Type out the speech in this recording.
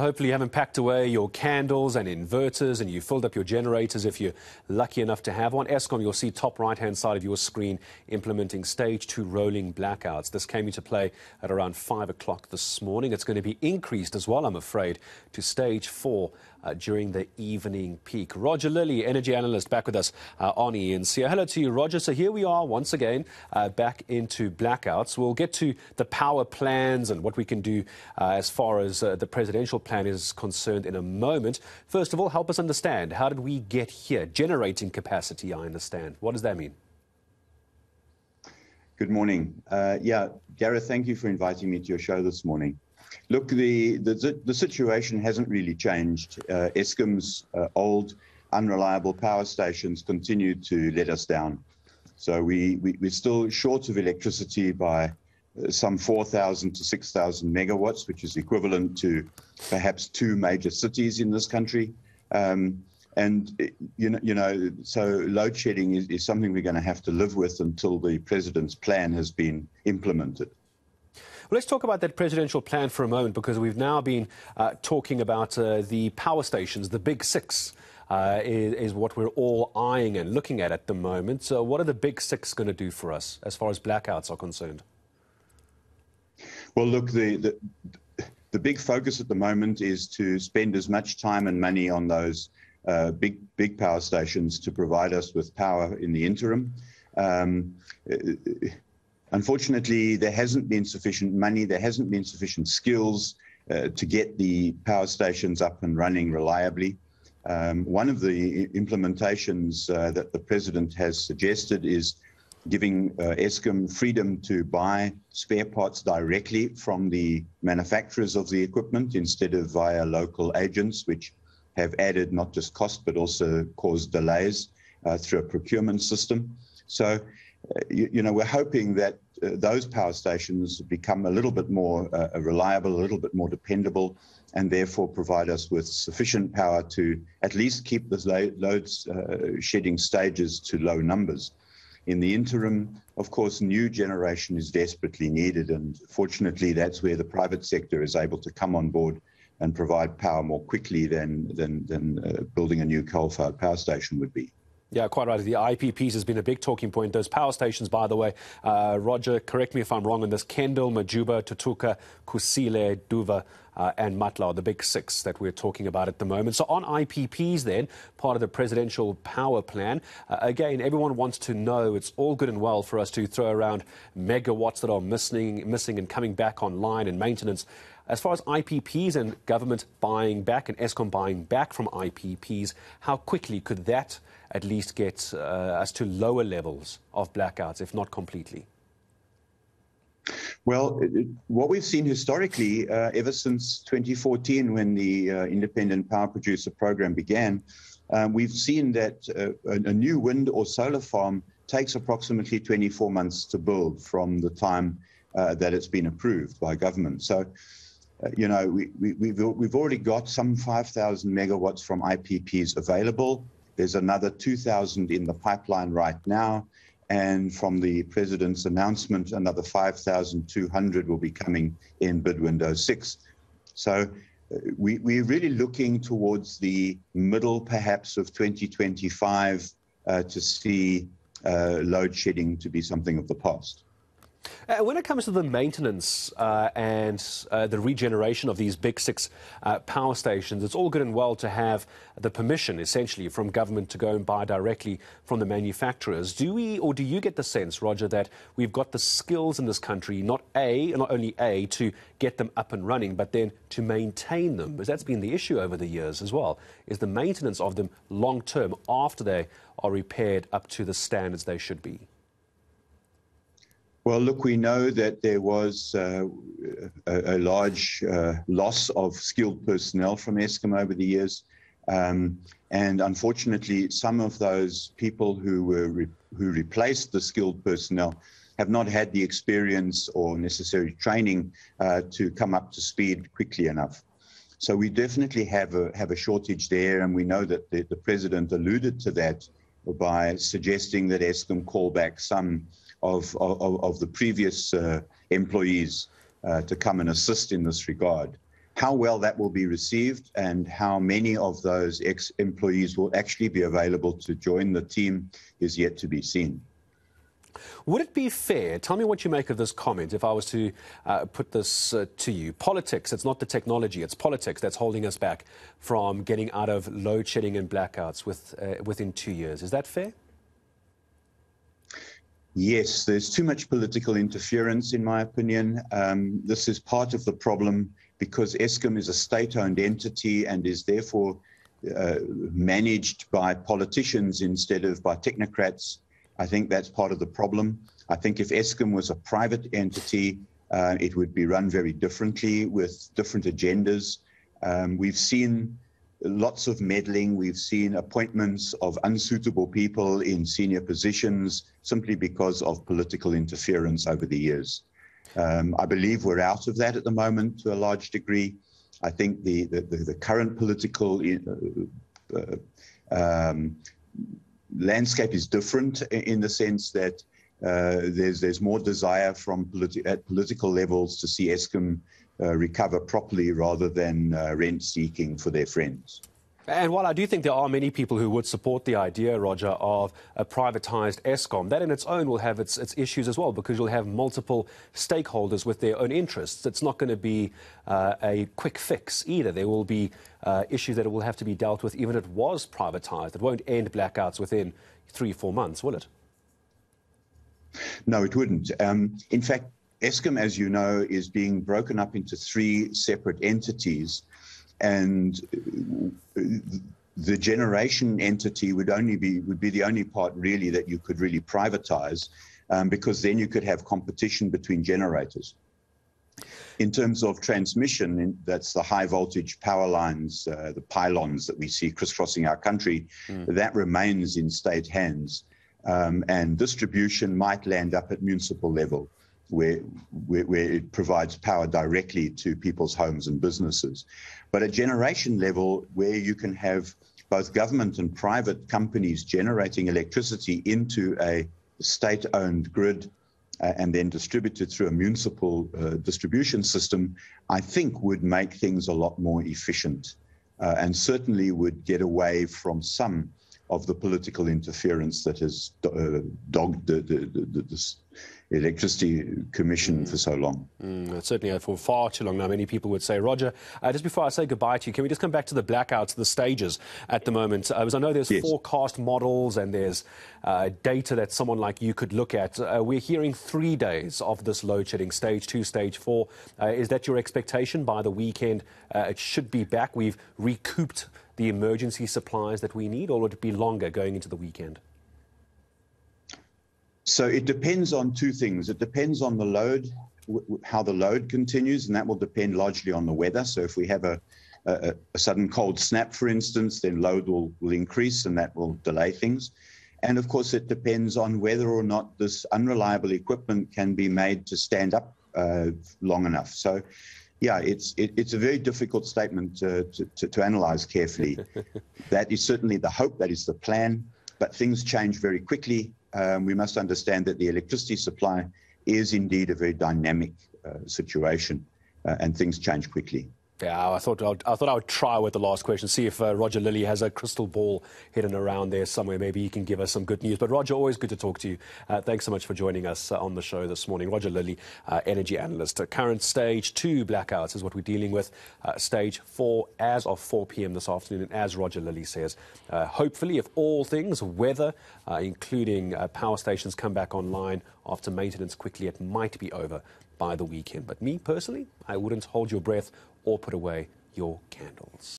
Well, hopefully you haven't packed away your candles and inverters and you filled up your generators if you're lucky enough to have one. Eskom, you'll see top right-hand side of your screen implementing stage two rolling blackouts. This came into play at around 5 o'clock this morning. It's going to be increased as well, I'm afraid, to stage four uh, during the evening peak. Roger Lilley, energy analyst, back with us uh, on ENC. Hello to you, Roger. So here we are once again uh, back into blackouts. We'll get to the power plans and what we can do uh, as far as uh, the presidential plan is concerned in a moment. First of all, help us understand how did we get here? Generating capacity, I understand. What does that mean? Good morning. Uh, yeah, Gareth, thank you for inviting me to your show this morning. Look, the, the, the situation hasn't really changed. Uh, Eskom's uh, old, unreliable power stations continue to let us down. So we, we, we're still short of electricity by uh, some 4,000 to 6,000 megawatts, which is equivalent to perhaps two major cities in this country. Um, and uh, you know, you know, so load shedding is, is something we're going to have to live with until the president's plan has been implemented. Well, let's talk about that presidential plan for a moment because we've now been uh, talking about uh, the power stations, the big six. Uh, is, is, what we're all eyeing and looking at at the moment. So, what are the big six going to do for us as far as blackouts are concerned? Well, look, the, the, the big focus at the moment is to spend as much time and money on those uh, big big power stations to provide us with power in the interim. Um, Unfortunately, there hasn't been sufficient money, there hasn't been sufficient skills uh, to get the power stations up and running reliably. Um, one of the implementations uh, that the president has suggested is giving uh, Eskom freedom to buy spare parts directly from the manufacturers of the equipment instead of via local agents, which have added not just cost but also caused delays uh, through a procurement system. So you, you, know, we're hoping that uh, those power stations become a little bit more uh, reliable, a little bit more dependable, and therefore provide us with sufficient power to at least keep the loads uh, shedding stages to low numbers. In the interim, of course, new generation is desperately needed, and fortunately, that's where the private sector is able to come on board and provide power more quickly than than, than uh, building a new coal-fired power station would be. Yeah, quite right. The IPPs has been a big talking point. Those power stations, by the way, uh, Roger, correct me if I'm wrong on this, Kendal, Majuba, Tutuka, Kusile, Duvha, uh, and Matla, the big six that we're talking about at the moment. So on IPPs then, part of the presidential power plan, uh, again, everyone wants to know it's all good and well for us to throw around megawatts that are missing, missing and coming back online and maintenance. As far as IPPs and government buying back and Eskom buying back from IPPs, how quickly could that at least get uh, us to lower levels of blackouts, if not completely? Well, what we've seen historically, uh, ever since 2014, when the uh, Independent Power Producer Program began, um, we've seen that uh, a, a, new wind or solar farm takes approximately 24 months to build from the time uh, that it's been approved by government. So, uh, you know, we, we, we've, we've already got some 5,000 megawatts from IPPs available. There's another 2,000 in the pipeline right now. And from the president's announcement, another 5,200 will be coming in bid window six. So uh, we, we're really looking towards the middle, perhaps, of 2025 uh, to see uh, load shedding to be something of the past. Uh, when it comes to the maintenance uh, and uh, the regeneration of these big six uh, power stations, it's all good and well to have the permission, essentially, from government to go and buy directly from the manufacturers. Do we, or do you get the sense, Roger, that we've got the skills in this country, not a, not only a, to get them up and running, but then to maintain them? Because that's been the issue over the years as well. Is the maintenance of them long term after they are repaired up to the standards they should be? Well, look, we know that there was uh, a, a, large uh, loss of skilled personnel from Eskom over the years. Um, and unfortunately, some of those people who were re who replaced the skilled personnel have not had the experience or necessary training uh, to come up to speed quickly enough. So we definitely have a have a shortage there, and we know that the, the president alluded to that by suggesting that Eskom call back some of, of, of the previous uh, employees uh, to come and assist in this regard. how well that will be received and how many of those ex employees will actually be available to join the team is yet to be seen. Would it be fair? Tell me what you make of this comment if I was to uh, put this uh, to you. Politics, it's not the technology, it's politics that's holding us back from getting out of load shedding and blackouts with, uh, within two years. Is that fair? Yes, there's too much political interference, in my opinion. Um, this is part of the problem because Eskom is a state owned entity and is therefore uh, managed by politicians instead of by technocrats. I think that's part of the problem. I think if Eskom was a private entity, uh, it would be run very differently with different agendas. Um, we've seen lots of meddling. We've seen appointments of unsuitable people in senior positions simply because of political interference over the years. Um, I believe we're out of that at the moment to a large degree. I think the, the, the current political uh, uh, um, landscape is different in the sense that there's there's more desire from politi- at political levels to see Eskom uh, recover properly rather than uh, rent seeking for their friends. And while I do think there are many people who would support the idea, Roger, of a privatized Eskom, that in its own will have its, its issues as well because you'll have multiple stakeholders with their own interests. It's not going to be uh, a quick fix either. There will be uh, issues that will have to be dealt with even if it was privatized. It won't end blackouts within three, four months, will it? No, it wouldn't. Um, in fact, Eskom, as you know, is being broken up into three separate entities and the generation entity would only be would be the only part really that you could really privatize um, because then you could have competition between generators in terms of transmission that's the high voltage power lines uh, the pylons that we see crisscrossing our country mm. that remains in state hands um, and distribution might land up at municipal level where, where, where, it provides power directly to people's homes and businesses. But at generation level, where you can have both government and private companies generating electricity into a state owned grid uh, and then distributed through a municipal uh, distribution system, I think would make things a lot more efficient uh, and certainly would get away from some of the political interference that has uh, dogged the, the, the, the, Electricity Commission for so long. Mm, certainly for far too long now, many people would say. Roger, uh, just before I say goodbye to you, can we just come back to the blackouts, the stages at the moment? Uh, because I know there's yes. forecast models and there's uh, data that someone like you could look at. Uh, we're hearing three days of this load shedding, stage two, stage four. Uh, is that your expectation by the weekend? Uh, it should be back. We've recouped the emergency supplies that we need, or would it be longer going into the weekend? So it depends on two things. It depends on the load, how the load continues, and that will depend largely on the weather. So if we have a, a, a sudden cold snap, for instance, then load will, will increase and that will delay things. And of course, it depends on whether or not this unreliable equipment can be made to stand up uh, long enough. So, yeah, it's it, it's a very difficult statement to, to, to analyze carefully. that is certainly the hope, that is the plan, but things change very quickly um, we must understand that the electricity supply is indeed a very dynamic uh, situation uh, and things change quickly. Yeah, I thought I'd, I thought I would try with the last question, see if uh, Roger Lilley has a crystal ball hidden around there somewhere. Maybe he can give us some good news. But Roger, always good to talk to you. Uh, thanks so much for joining us uh, on the show this morning. Roger Lilley, uh, energy analyst. Uh, current stage two blackouts is what we're dealing with. Uh, stage four as of 4 p.m. this afternoon. And as Roger Lilley says, hopefully, if all things, weather, including power stations, come back online after maintenance quickly, it might be over by the weekend. But me personally, I wouldn't hold your breath or put away your candles.